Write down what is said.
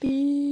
逼。